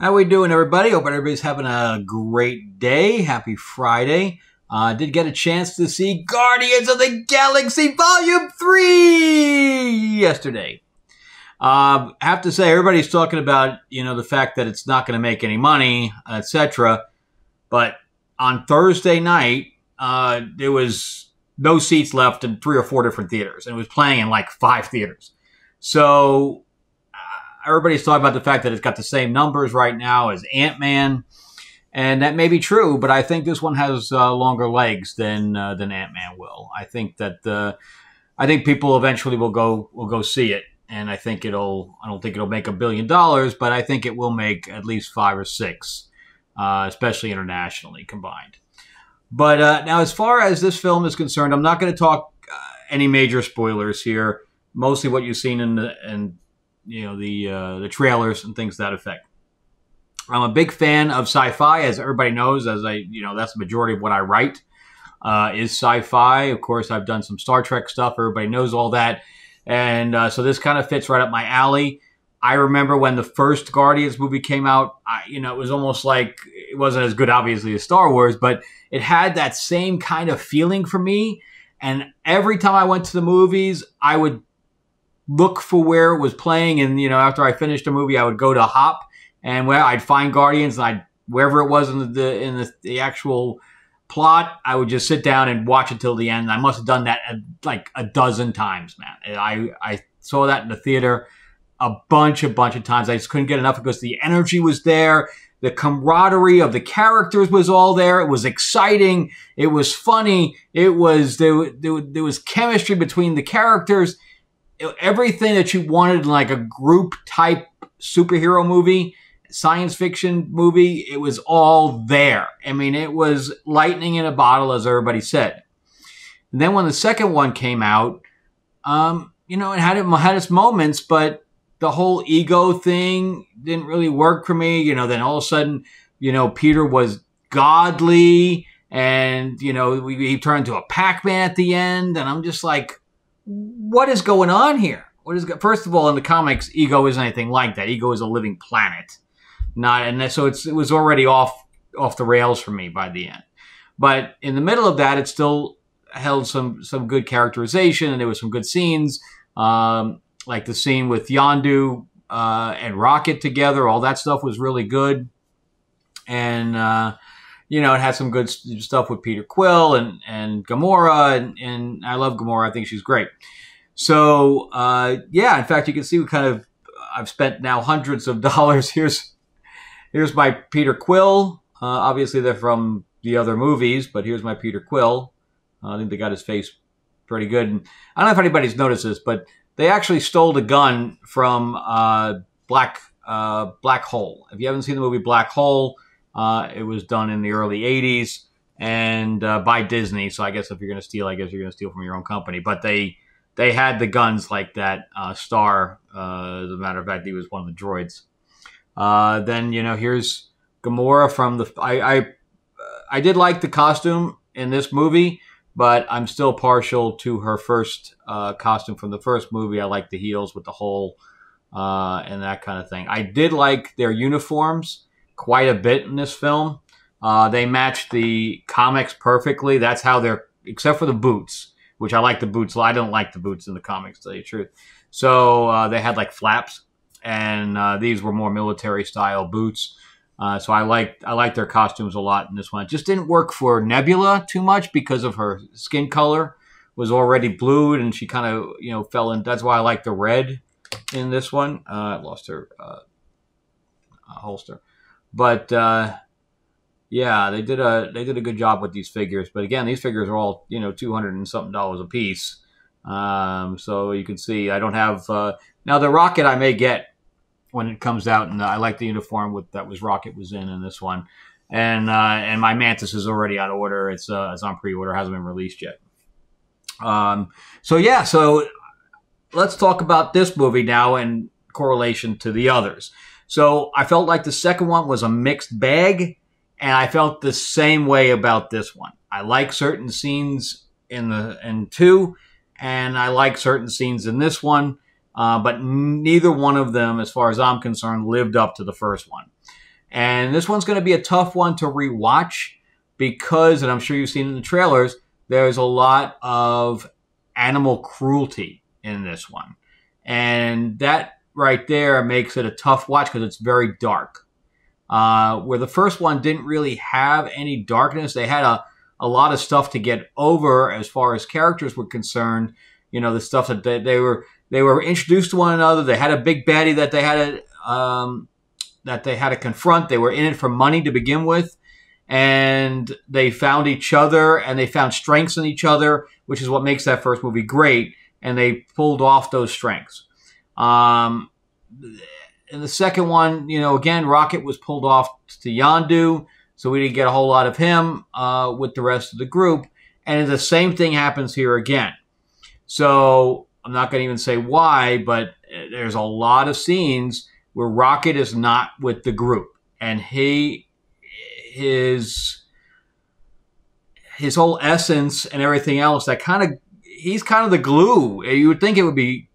How we doing, everybody? Hope everybody's having a great day. Happy Friday. I uh, did get a chance to see Guardians of the Galaxy Volume 3 yesterday. Uh, I have to say, everybody's talking about, you know, the fact that it's not going to make any money, etc. But on Thursday night, uh, there was no seats left in three or four different theaters, and it was playing in like five theaters. So everybody's talking about the fact that it's got the same numbers right now as Ant Man, and that may be true, but I think this one has uh, longer legs than uh, than Ant Man will. I think that uh, I think people eventually will go will go see it, and I think it'll. I don't think it'll make a billion dollars, but I think it will make at least five or six, uh, especially internationally combined. But uh, now, as far as this film is concerned, I'm not going to talk uh, any major spoilers here. Mostly what you've seen in the in you know the uh, the trailers and things that effect. I'm a big fan of sci-fi, as everybody knows. As I, you know, that's the majority of what I write uh, is sci-fi. Of course, I've done some Star Trek stuff. Everybody knows all that, and uh, so this kind of fits right up my alley. I remember when the first Guardians movie came out. I, you know, it was almost like it wasn't as good, obviously, as Star Wars, but it had that same kind of feeling for me. And every time I went to the movies, I would look for where it was playing, and you know, after I finished a movie, I would go to Hop, and where I'd find Guardians, and I'd wherever it was in the, the in the, the, actual plot, I would just sit down and watch it till the end. I must have done that a, like a dozen times, man. I I saw that in the theater a bunch, a bunch of times. I just couldn't get enough because the energy was there. The camaraderie of the characters was all there. It was exciting. It was funny. It was there. There, there was chemistry between the characters everything that you wanted in like a group type superhero movie, science fiction movie, it was all there. I mean, it was lightning in a bottle, as everybody said. And then when the second one came out, um, you know, it had, it had its moments, but the whole ego thing didn't really work for me. You know, then all of a sudden, you know, Peter was godly and, you know, we, he turned into a Pac Man at the end. And I'm just like, what is going on here? What is first of all in the comics, ego isn't anything like that. Ego is a living planet, not and so it's it was already off off the rails for me by the end. But in the middle of that, it still held some some good characterization and there was some good scenes, um, like the scene with Yondu uh, and Rocket together. All that stuff was really good, and uh, you know, it had some good stuff with Peter Quill and and Gamora, and, and I love Gamora. I think she's great. So uh, yeah, in fact, you can see we kind of I've spent now hundreds of dollars. Here's here's my Peter Quill. Uh, obviously, they're from the other movies, but here's my Peter Quill. Uh, I think they got his face pretty good. And I don't know if anybody's noticed this, but they actually stole the gun from uh, Black uh, Black Hole. If you haven't seen the movie Black Hole uh, it was done in the early 80s and uh, by Disney. So I guess if you're going to steal, I guess you're going to steal from your own company. But they they had the guns like that uh, Star. Uh, as a matter of fact, he was one of the droids. Uh, then you know here's Gamora from the. I, I I did like the costume in this movie, but I'm still partial to her first uh, costume from the first movie. I like the heels with the hole uh, and that kind of thing. I did like their uniforms quite a bit in this film. Uh, they match the comics perfectly. That's how they're, except for the boots, which I like the boots. I don't like the boots in the comics, to tell you the truth. So uh, they had like flaps, and uh, these were more military style boots. Uh, so I like I like their costumes a lot in this one. It just didn't work for Nebula too much because of her skin color was already blued, and she kind of you know fell in. That's why I like the red in this one. Uh, I lost her uh, holster. But uh, yeah, they did a they did a good job with these figures. But again, these figures are all you know two hundred and something dollars a piece. Um, so you can see I don't have uh, now the rocket I may get when it comes out, and I like the uniform with that was rocket was in in this one, and uh, and my mantis is already on order. It's uh, it's on pre-order, hasn't been released yet. Um, so yeah, so let's talk about this movie now in correlation to the others. So I felt like the second one was a mixed bag, and I felt the same way about this one. I like certain scenes in the in two, and I like certain scenes in this one, uh, but neither one of them, as far as I'm concerned, lived up to the first one. And this one's going to be a tough one to rewatch because, and I'm sure you've seen in the trailers, there's a lot of animal cruelty in this one. And that right there makes it a tough watch because it's very dark. Uh, where the first one didn't really have any darkness, they had a, a lot of stuff to get over as far as characters were concerned. You know, the stuff that they, they were they were introduced to one another. They had a big baddie that they had to um, that they had to confront. They were in it for money to begin with, and they found each other and they found strengths in each other, which is what makes that first movie great. And they pulled off those strengths. Um, in the second one, you know, again, Rocket was pulled off to Yondu, so we didn't get a whole lot of him uh, with the rest of the group. And the same thing happens here again. So I'm not going to even say why, but there's a lot of scenes where Rocket is not with the group, and he his his whole essence and everything else that kind of he's kind of the glue. You would think it would be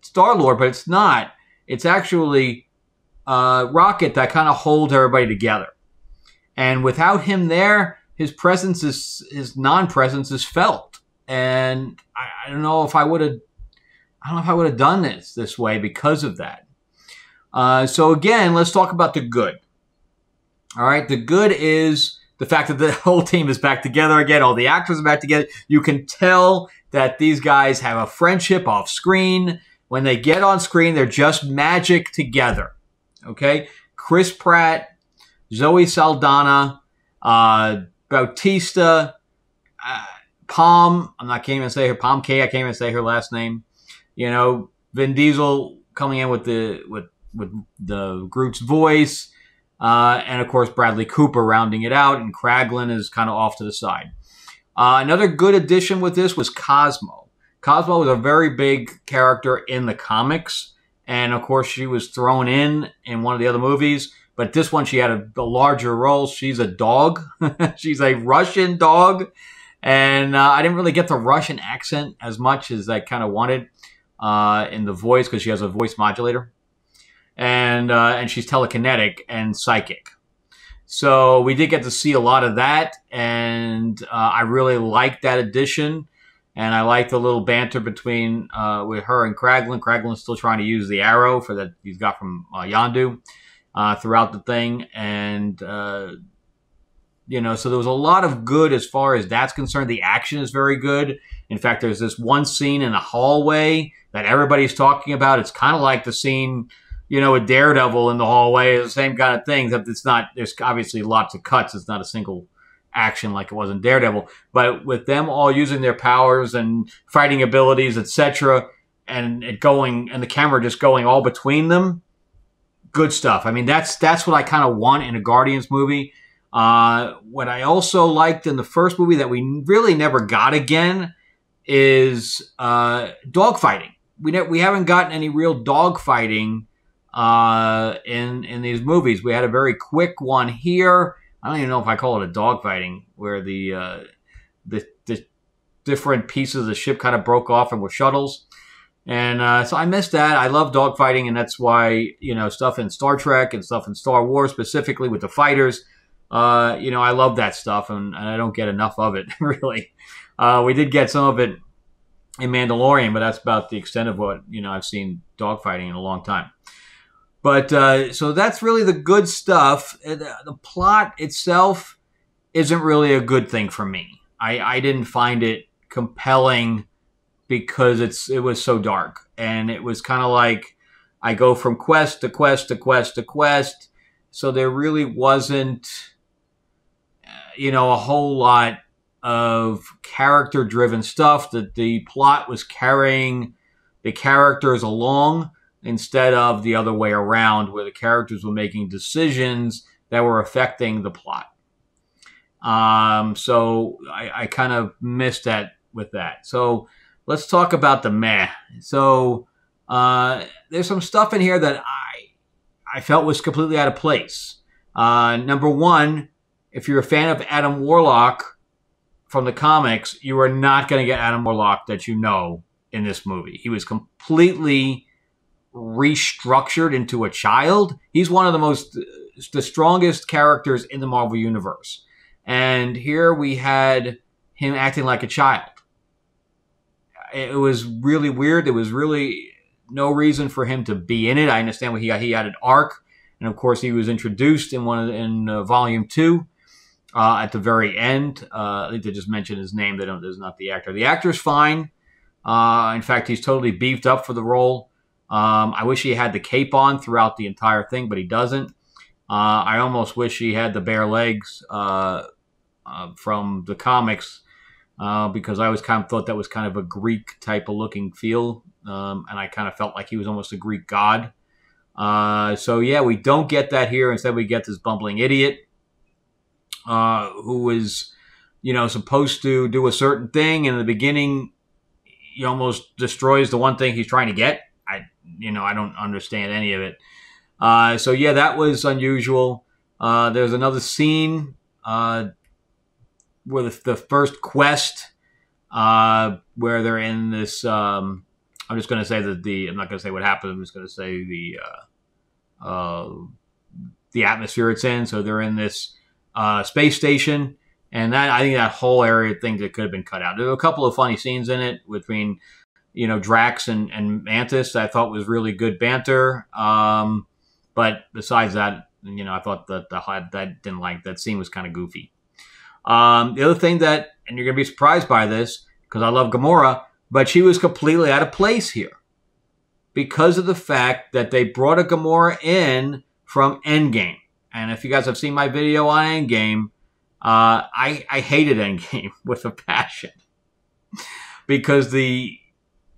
Star Lord, but it's not. It's actually uh, Rocket that kind of holds everybody together. And without him there, his presence is his non-presence is felt. And I, I don't know if I would have I don't know if I would have done this this way because of that. Uh, so again, let's talk about the good. All right, the good is the fact that the whole team is back together again. All the actors are back together. You can tell that these guys have a friendship off screen. When they get on screen, they're just magic together. Okay, Chris Pratt, Zoe Saldana, uh, Bautista, uh, Pom. I'm not can't even say her Pom K. I can't even say her last name. You know, Vin Diesel coming in with the with with the Groot's voice, uh, and of course Bradley Cooper rounding it out, and Kraglin is kind of off to the side. Uh, another good addition with this was Cosmo. Cosmo was a very big character in the comics, and of course she was thrown in in one of the other movies. But this one, she had a, a larger role. She's a dog. She's a Russian dog, and uh, I didn't really get the Russian accent as much as I kind of wanted uh, in the voice because she has a voice modulator, and uh, and she's telekinetic and psychic. So we did get to see a lot of that, and uh, I really liked that addition. And I like the little banter between uh, with her and Kraglin. Kraglin's still trying to use the arrow for that he's got from uh, Yondu uh, throughout the thing, and you know, so there was a lot of good as far as that's concerned. The action is very good. In fact, there's this one scene in a hallway that everybody's talking about. It's kind of like the scene, you know, with Daredevil in the hallway. The same kind of thing, except it's not. There's obviously lots of cuts. It's not a single action like it was in Daredevil. But with them all using their powers and fighting abilities, etc., and it going and the camera just going all between them, good stuff. I mean, that's that's what I kind of want in a Guardians movie. Uh, what I also liked in the first movie that we really never got again is uh, dogfighting we ne- we haven't gotten any real dog fighting uh, in in these movies. We had a very quick one here. I don't even know if I call it a dogfighting, where the uh, the, the different pieces of the ship kind of broke off and were shuttles. And uh, so I missed that. I love dogfighting, and that's why you know stuff in Star Trek and stuff in Star Wars, specifically with the fighters. Uh, you know, I love that stuff, and, and I don't get enough of it really. Uh, we did get some of it in Mandalorian, but that's about the extent of what you know I've seen dogfighting in a long time. But uh, so that's really the good stuff. Uh, the, plot itself isn't really a good thing for me. I, I didn't find it compelling because it's it was so dark and it was kind of like I go from quest to quest to quest to quest. So there really wasn't, uh, you know, a whole lot of character driven stuff that the plot was carrying the characters along instead of the other way around where the characters were making decisions that were affecting the plot. Um, so I, I kind of missed that with that. So let's talk about the meh. So uh, there's some stuff in here that I I felt was completely out of place. Uh, number one, if you're a fan of Adam Warlock, from the comics, you are not going to get Adam Warlock that you know in this movie. He was completely restructured into a child. He's one of the most the strongest characters in the Marvel universe, and here we had him acting like a child. It was really weird. There was really no reason for him to be in it. I understand what he he had an arc, and of course he was introduced in one of, in uh, volume two. Uh, at the very end, uh, I think they just mentioned his name. They don't. There's not the actor. The actor's fine. Uh, in fact, he's totally beefed up for the role. Um, I wish he had the cape on throughout the entire thing, but he doesn't. Uh, I almost wish he had the bare legs uh, uh, from the comics uh, because I always kind of thought that was kind of a Greek type of looking feel, um, and I kind of felt like he was almost a Greek god. Uh, so yeah, we don't get that here. Instead, we get this bumbling idiot uh, who is, you know, supposed to do a certain thing, and in the beginning, he almost destroys the one thing he's trying to get. I, you know, I don't understand any of it. Uh, so yeah, that was unusual. Uh, there's another scene uh, where the, the, first quest, uh, where they're in this. Um, I'm just going to say that the. I'm not going to say what happened. I'm just going to say the uh, uh, the atmosphere it's in. So they're in this space station, and that I think that whole area of things that could have been cut out. There were a couple of funny scenes in it between you know Drax and, and Mantis. I thought was really good banter. Um, but besides that, you know, I thought that the that didn't like that scene was kind of goofy. Um, the other thing that, and you're gonna be surprised by this because I love Gamora, but she was completely out of place here because of the fact that they brought a Gamora in from Endgame. And if you guys have seen my video on Endgame, uh, I, I hated Endgame with a passion because the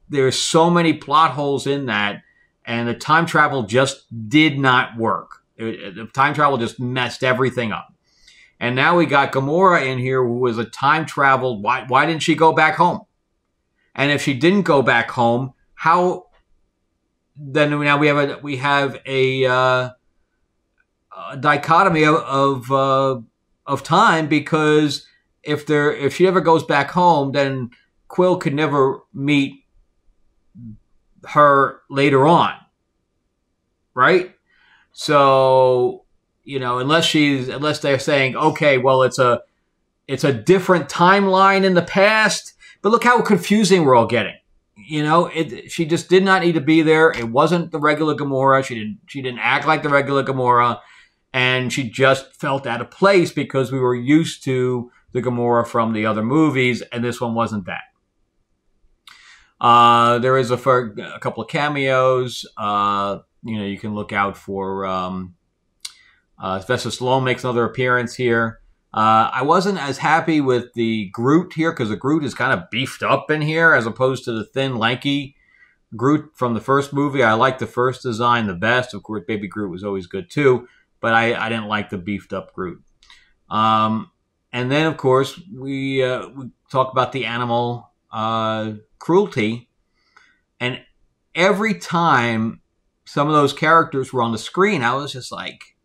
there's so many plot holes in that and the time travel just did not work. It, the time travel just messed everything up. And now we got Gamora in here who was a time travel. Why, why didn't she go back home? And if she didn't go back home, how then now we have a we have a, uh, a dichotomy of of, uh, of time because if there if she ever goes back home, then Quill could never meet her later on. Right? So, you know, unless she's unless they're saying, okay, well it's a it's a different timeline in the past, but look how confusing we're all getting. You know, it she just did not need to be there. It wasn't the regular Gamora. She didn't she didn't act like the regular Gamora. And she just felt out of place because we were used to the Gamora from the other movies, and this one wasn't that. Uh, there is a, a couple of cameos. Uh, you know, you can look out for um, uh, Sylvester Stallone makes another appearance here. Uh, I wasn't as happy with the Groot here because the Groot is kind of beefed up in here as opposed to the thin, lanky Groot from the first movie. I like the first design the best. Of course, Baby Groot was always good too, but I, I didn't like the beefed up Groot. Um, and then, of course, we, uh, we talk about the animal uh, cruelty. And every time some of those characters were on the screen, I was just like,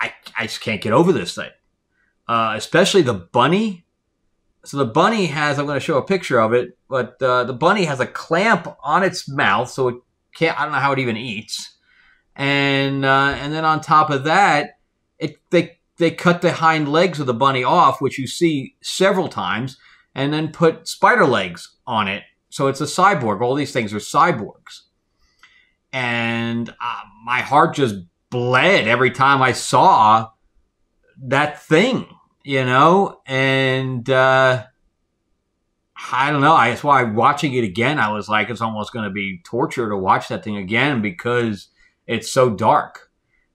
I, I just can't get over this thing. Uh, especially the bunny. So the bunny has, I'm going to show a picture of it, but uh, the bunny has a clamp on its mouth, so it can't, I don't know how it even eats. And, uh, and then on top of that, it, they, they cut the hind legs of the bunny off, which you see several times and then put spider legs on it. So it's a cyborg. All these things are cyborgs. And uh, my heart just bled every time I saw that thing, you know? And uh, I don't know. That's why watching it again, I was like, it's almost going to be torture to watch that thing again because it's so dark.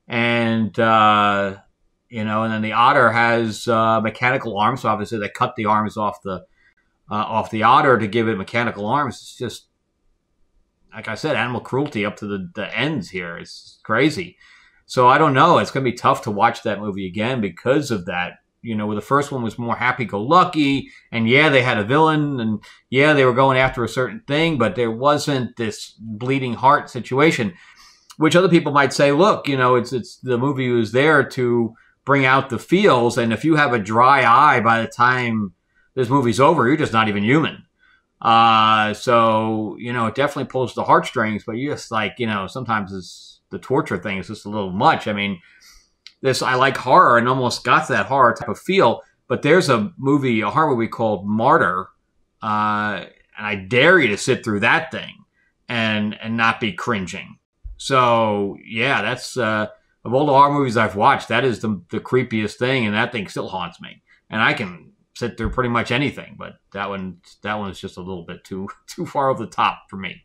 And, uh, you know, and then the otter has uh, mechanical arms. Obviously they cut the arms off the uh, off the otter to give it mechanical arms. It's just like I said, animal cruelty up to the, the ends here. It's crazy. So I don't know. It's going to be tough to watch that movie again because of that. You know, where the first one was more happy-go-lucky, and yeah, they had a villain, and yeah, they were going after a certain thing, but there wasn't this bleeding heart situation, which other people might say, look, you know, it's it's the movie was there to bring out the feels. And if you have a dry eye by the time this movie's over, you're just not even human. Uh, so, you know, it definitely pulls the heartstrings, but you just like, you know, sometimes it's, the torture thing is just a little much. I mean, this I like horror and almost got that horror type of feel, but there's a movie, a horror movie called Martyr, uh, and I dare you to sit through that thing and and not be cringing. So yeah, that's uh, of all the horror movies I've watched, that is the the creepiest thing, and that thing still haunts me. And I can sit through pretty much anything, but that one that one's just a little bit too too far over the top for me.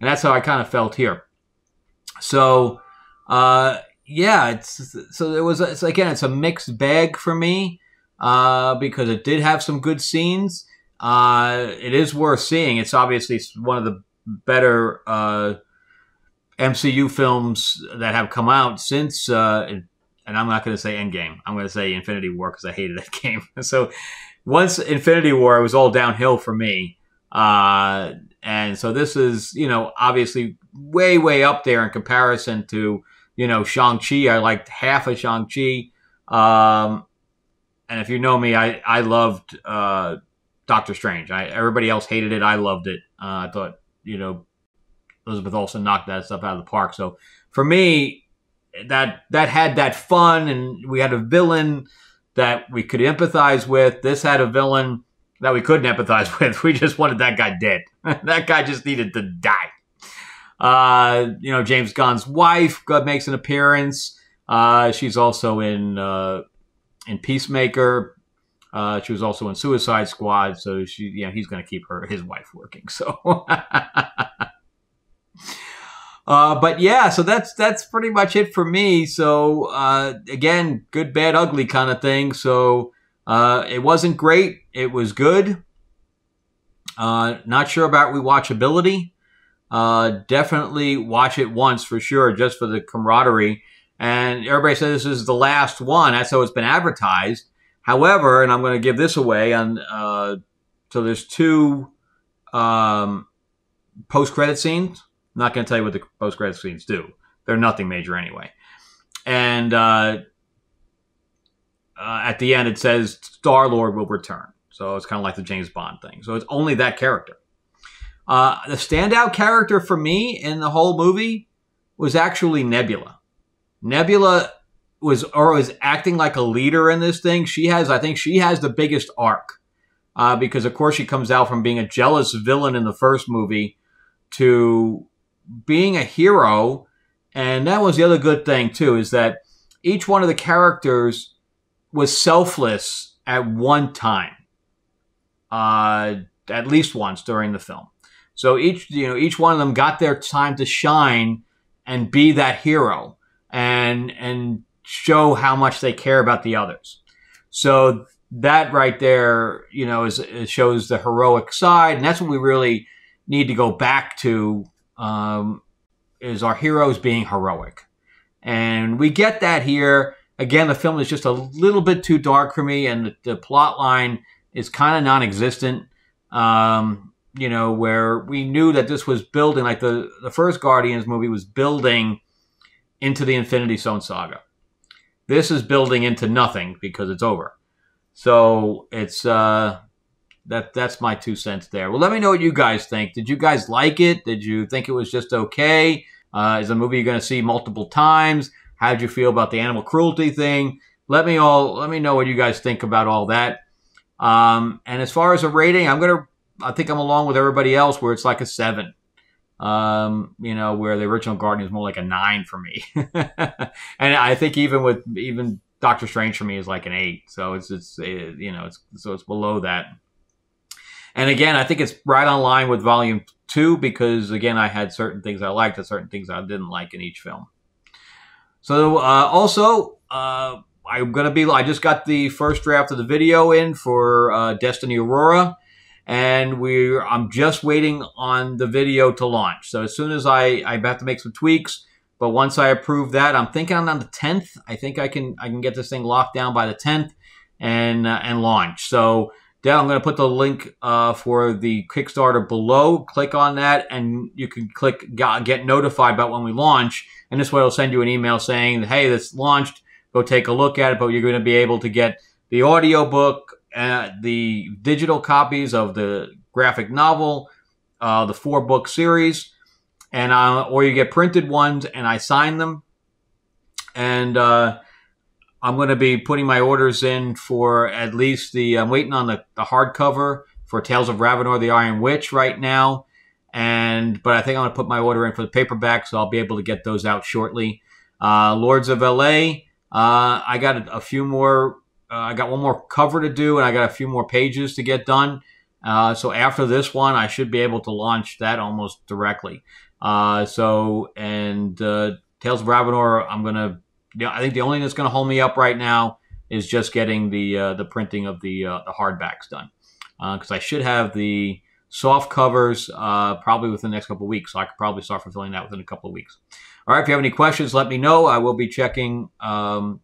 And that's how I kind of felt here. So uh, yeah, it's so it was it's again it's a mixed bag for me uh, because it did have some good scenes. Uh, it is worth seeing. It's obviously one of the better uh, MCU films that have come out since, uh, and I'm not going to say Endgame. I'm going to say Infinity War because I hated that game. so once Infinity War, it was all downhill for me. Uh, and so this is, you know, obviously way, way up there in comparison to, you know, Shang-Chi. I liked half of Shang-Chi. Um, and if you know me, I, I loved uh, Doctor Strange. I, everybody else hated it. I loved it. Uh, I thought, you know, Elizabeth Olsen knocked that stuff out of the park. So for me, that that had that fun, and we had a villain that we could empathize with. This had a villain that we couldn't empathize with. We just wanted that guy dead. that guy just needed to die. Uh, you know, James Gunn's wife makes an appearance. Uh, she's also in uh, in Peacemaker. Uh, she was also in Suicide Squad, so she, you know, he's going to keep her his wife working. So, uh, but yeah, so that's that's pretty much it for me. So uh, again, good, bad, ugly kind of thing. So uh, it wasn't great. It was good. Uh, not sure about rewatchability. Uh, definitely watch it once for sure, just for the camaraderie. And everybody says this is the last one. That's how it's been advertised. However, and I'm going to give this away on. Uh, so there's two um, post credit scenes. I'm not going to tell you what the post credit scenes do. They're nothing major anyway. And uh, uh, at the end, it says Star Lord will return. So it's kind of like the James Bond thing. So it's only that character. Uh, the standout character for me in the whole movie was actually Nebula. Nebula was or was acting like a leader in this thing. She has, I think, she has the biggest arc uh, because, of course, she comes out from being a jealous villain in the first movie to being a hero. And that was the other good thing too, is that each one of the characters was selfless at one time, uh, at least once during the film. So each, you know, each one of them got their time to shine and be that hero and and show how much they care about the others. So that right there, you know, is, shows the heroic side, and that's what we really need to go back to. Um, is our heroes being heroic, and we get that here. Again, the film is just a little bit too dark for me, and the, the plot line is kind of non-existent. Um, you know, where we knew that this was building, like the the first Guardians movie was building into the Infinity Stone saga. This is building into nothing because it's over. So it's uh, that that's my two cents there. Well, let me know what you guys think. Did you guys like it? Did you think it was just okay? Uh, is a movie you're going to see multiple times? How did you feel about the animal cruelty thing? Let me all let me know what you guys think about all that. Um, and as far as a rating, I'm gonna I think I'm along with everybody else where it's like a seven. Um, you know, where the original Guardian is more like a nine for me. and I think even with even Doctor Strange for me is like an eight. So it's it's it, you know it's so it's below that. And again, I think it's right on line with Volume Two because again, I had certain things I liked and certain things I didn't like in each film. So uh, also, uh, I'm gonna be. I just got the first draft of the video in for uh, Destiny Aurora and we I'm just waiting on the video to launch. So as soon as I I have to make some tweaks, but once I approve that, I'm thinking on the 10th. I think I can I can get this thing locked down by the 10th and uh, and launch. So then I'm going to put the link uh, for the Kickstarter below. Click on that, and you can click get notified about when we launch. And this way, it'll send you an email saying, "Hey, this launched. Go take a look at it." But you're going to be able to get the audio book, uh, the digital copies of the graphic novel, uh, the four book series, and uh, or you get printed ones, and I sign them. And uh, I'm going to be putting my orders in for at least the. I'm waiting on the, the hardcover for Tales of Ravenore, the Iron Witch, right now. And but I think I'm going to put my order in for the paperback, so I'll be able to get those out shortly. Uh, Lords of LA. Uh, I got a, a few more. Uh, I got one more cover to do, and I got a few more pages to get done. Uh, so after this one, I should be able to launch that almost directly. Uh, so and uh, Tales of Ravenore, I'm. You know, I think the only thing that's gonna hold me up right now is just getting the uh, the printing of the uh, the hardbacks done because uh, I should have the soft covers uh, probably within the next couple of weeks. So I could probably start fulfilling that within a couple of weeks. All right, if you have any questions, let me know. I will be checking um,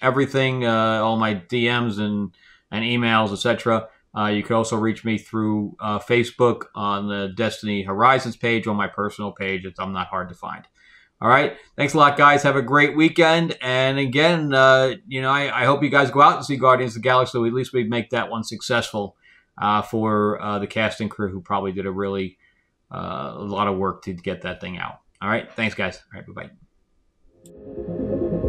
everything, uh, all my DMs and and emails, etc. Uh, you can also reach me through Facebook on the Destiny Horizons page or my personal page. It's, I'm not hard to find. All right. Thanks a lot, guys. Have a great weekend. And again, uh, you know, I, I, hope you guys go out and see Guardians of the Galaxy. At least we make that one successful uh, for uh, the cast and crew who probably did a really uh, a lot of work to get that thing out. All right. Thanks, guys. All right. Bye bye.